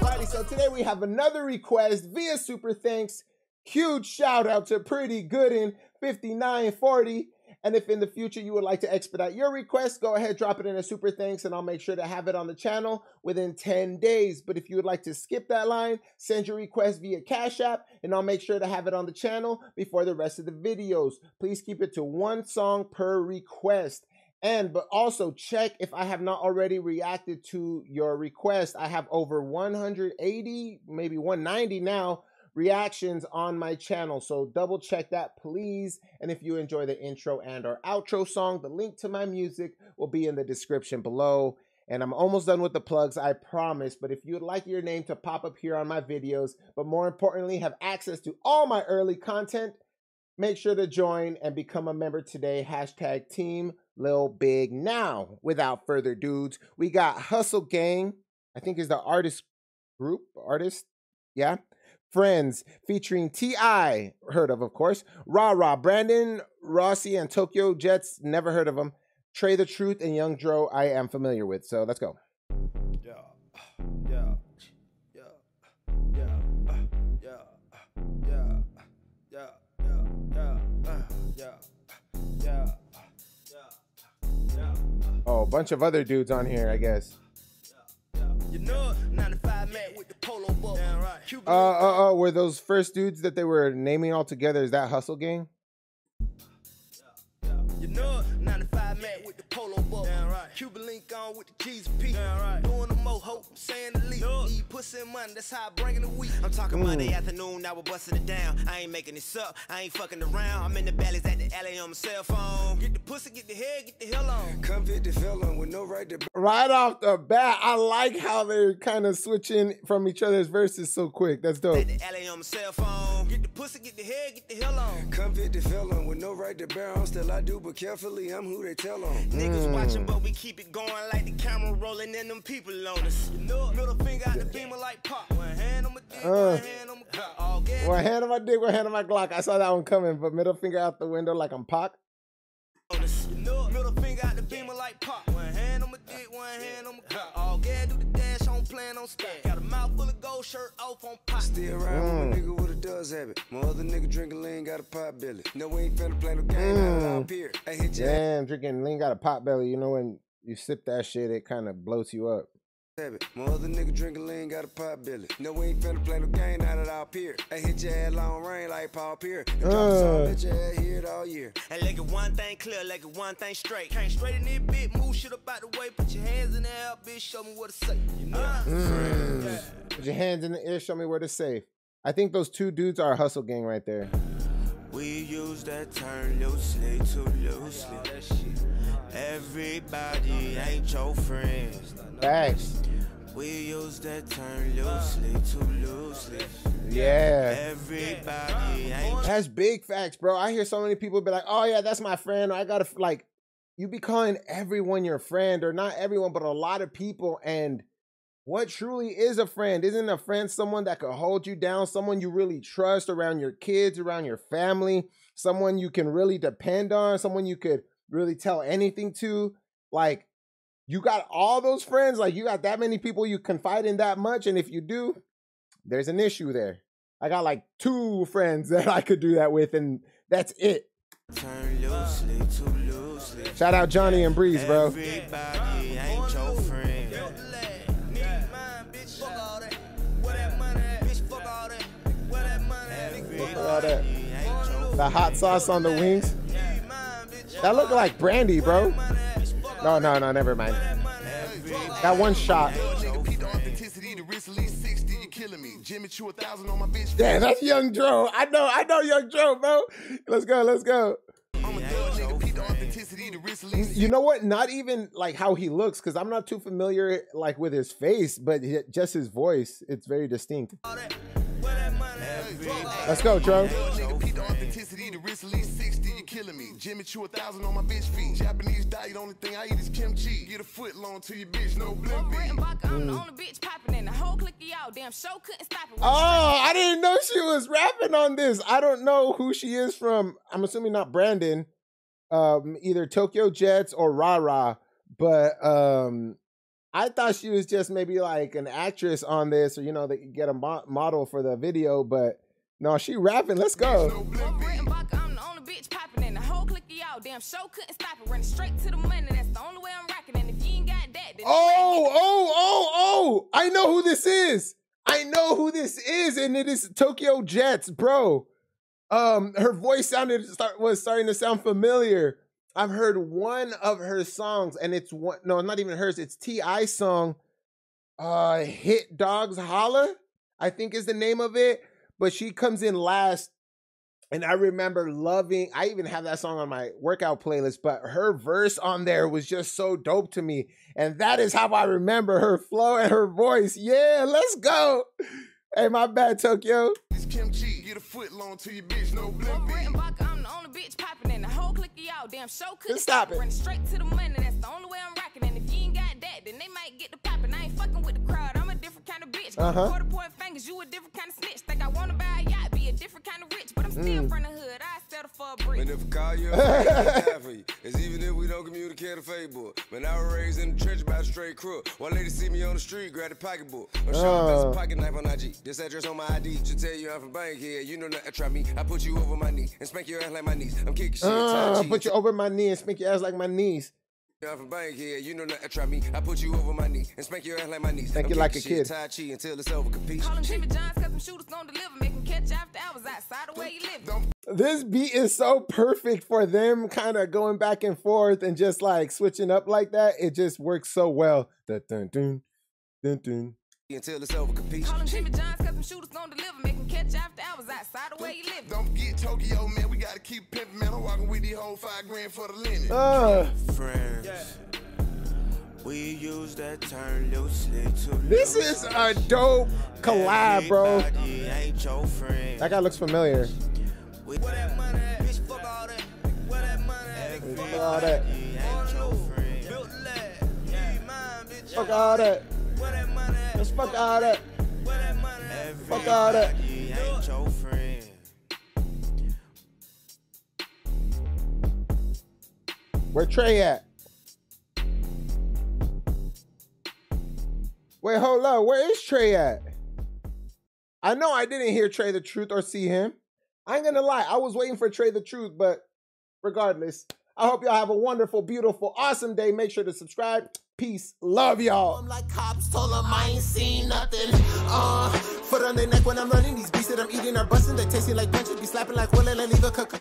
Alrighty, so today we have another request via Super Thanks. Huge shout out to Pretty Goodin 5940. And if in the future you would like to expedite your request, go ahead, drop it in a super thanks, and I'll make sure to have it on the channel within 10 days. But if you would like to skip that line, send your request via Cash App, and I'll make sure to have it on the channel before the rest of the videos. Please keep it to one song per request. And but also check if I have not already reacted to your request. I have over 180, maybe 190 now reactions on my channel. So double check that, please. And if you enjoy the intro and or outro song, the link to my music will be in the description below. And I'm almost done with the plugs, I promise. But if you would like your name to pop up here on my videos, but more importantly, have access to all my early content, make sure to join and become a member today. Hashtag Team Lil Big Now. Without further dudes, we got Hustle Gang. I think is the artist group, artist. Yeah. Friends featuring T.I., heard of, of course. RaRa, Brandon Rossi, and Tokyo Jetz, never heard of them. Trae tha Truth and Young Dro, I am familiar with. So let's go. Oh, a bunch of other dudes on here, I guess. You know, with the polo ball. Damn right. Cuban Uh, uh, uh, were those first dudes that they were naming all together? Is that Hustle Gang? You know, 95 Mac with the polo ball. Damn right. Cuban link on with the keys P. Damn right. Doing the mo hope, saying the least. Need pussy and money, that's how I bring in the week. I'm talking Monday afternoon, now we're busting it down. I ain't making this up, I ain't fucking around. I'm in the valleys at the alley on my cell phone. Get the pussy, get the head, get the hell on. Convict felon with no right to Right off the bat, I like how they're kind of switching from each other's verses so quick. That's dope. At the alley on my cell phone. Get the pussy, get the head, get the hell on. convict felon with no right to bear on. Still I do, but carefully I'm who they tell on. Niggas watching, but we keep it going like the camera rolling and them people on us. Middle finger out the beamer like pop. One hand on my dick, Uh. one hand on my cock. One hand on my dick, one hand on my Glock. I saw that one coming, but middle finger out the window like I'm Pac. On us. You know, middle finger out the beamer like pop. One hand on my dick, one hand on my cock. All gas do the dash, on plan on stack. Shirt off on pop. Still around with a nigga with a does habit. My other nigga drinking lean got a pot belly. No, we ain't finna play no game Mm. out here. I hit your Damn, drinking lean got a pot belly. You know when you sip that shit, it kind of bloats you up. Habit. My other nigga drinking lean got a pot belly. No, we ain't finna play no game out of out here. I hit your ass long rain like Paul Pierce. And drop a Uh. song, let your ass hear it all year. And like it one thing clear, like it one thing straight. Came straight in this bit, move shit up out the way. Put your hands in the air, bitch, show me what to say. You know? Mm. Put your hands in the air, show me where to safe. I think those two dudes are a hustle gang right there. We use that term loosely, too loosely. Everybody ain't your friends. Facts. We use that term loosely, too loosely. Yeah. Everybody ain't That's big facts, bro. I hear so many people be like, "Oh yeah, that's my friend." I gotta like, you be calling everyone your friend, or not everyone, but a lot of people. And what truly is a friend? Isn't a friend someone that could hold you down, someone you really trust around your kids, around your family, someone you can really depend on, someone you could really tell anything to? Like, you got all those friends, like you got that many people you confide in that much, and if you do, there's an issue there. I got like two friends that I could do that with, and that's it. turn loosely, too loosely. Shout out Johnny and Breeze, bro. Everybody ain't your friend. Nigga mine, bitch, fuck all that. Where that money at? Bitch, fuck all that. Where that money at? Look at all that. Everybody ain't your The hot sauce on the wings. That look like brandy, bro. No, no, no, never mind. that one shot. Nigga, Pete the authenticity, the risk at least 60, you killing me. Jimmy Choo a thousand on my bitch. Yeah, that's Young Dro. I know, I know Young Dro, bro. Let's go, let's go. You know what? Not even like how he looks, because I'm not too familiar like with his face, but just his voice. It's very distinct. Let's go, Dro. Killing me. Jimmy Choo a thousand on my bitch feet. Japanese diet, only thing I eat is kimchi. Get a foot long to your bitch, no Or blimp I'm the Mm. only bitch popping in the whole clique of y'all. Damn show couldn't stop it. Oh, I didn't know she was rapping on this. I don't know who she is from. I'm assuming not Brandon. Um, either Tokyo Jetz or Rara. but um, I thought she was just maybe like an actress on this, or you know, they get a mo- model for the video. But no, she rapping. Let's go. Of y'all. Damn show couldn't stop it. Running straight to the money. That's the only way I'm rocking. And if you ain't got that, then Oh, oh, oh, oh! I know who this is. I know who this is, and it is Tokyo Jetz, bro. Um, her voice sounded start, was starting to sound familiar. I've heard one of her songs, and it's one. No, not even hers. It's T.I. song. Uh, hit dogs holla. I think is the name of it. But she comes in last, and I remember loving. I even have that song on my workout playlist. But her verse on there was just so dope to me. And that is how I remember her flow and her voice. Yeah, let's go. Hey, my bad, Tokyo. This kimchi, get a foot long to your bitch, no blimp Over Brit beat. and Baka, I'm the only bitch popping and the whole clique of y'all. Damn show couldn't stop it. Running straight to the money. That's the only way I'm rocking. And if you ain't got that, then they might get the popping. I ain't fucking with the crowd. I'm a different kind of bitch. Uh-huh. Quarter point fingers, you a different kind of snitch. Think I wanna buy still Mm. from the hood. I settle for a brick. And if I call you, I die for you. It's even if we don't communicate a Facebook. Man, I was raised in the trench by a straight crook. One lady see me on the street, grab the pocketbook. I'm sure Uh. uh. a pocket knife on IG. This address on my ID should tell you I'm from Bankhead. You know not to try me. I put you over my knee and spank your ass like my niece. I'm kicking shit. Uh, Tai Chi. put you over my knee and spank your ass like my niece. I'm from Bankhead. You know not to try me. I put you over my knee and spank your ass like my niece. Spank I'm you like kicking a shit, kid. Tai Chi until it's over. Capiche? Call him Jimmy Johns, cause them shooters gon' deliver. Make him catch after hours outside of where you live. This beat is so perfect for them kind of going back and forth and just like switching up like that. It just works so well. Dun, dun, dun, dun, dun. Until it's over. Capiche? Call him Jimmy Johns, cause them shooters gon' deliver. Make him catch after hours outside of where you live. don't forget Tokyo, man. We gotta keep pimping, man. I'm walking with these whole five grand for the linen. Uh, friends. We use that term loosely to this is a dope collab, bro. Ain't your friend. That guy looks familiar. Where that money at? Bitch, fuck all that. Where that money at? Fuck all that. ain't your friend. Built lab. Yeah, mine, bitch. Fuck all that. Where that money at? Let's fuck all that. Where that money at? Fuck all that. Everybody ain't your friend. Where Trae at? Wait, hold up. Where is Trae at? I know I didn't hear Trae tha Truth or see him. I ain't gonna lie. I was waiting for Trae tha Truth, but regardless, I hope y'all have a wonderful, beautiful, awesome day. Make sure to subscribe. Peace. Love y'all. I'm like cops told them I ain't seen nothing. Uh, foot on their neck when I'm running. These beats that I'm eating are busting. They tasting like punches. Be slapping like Willie, leave a cook.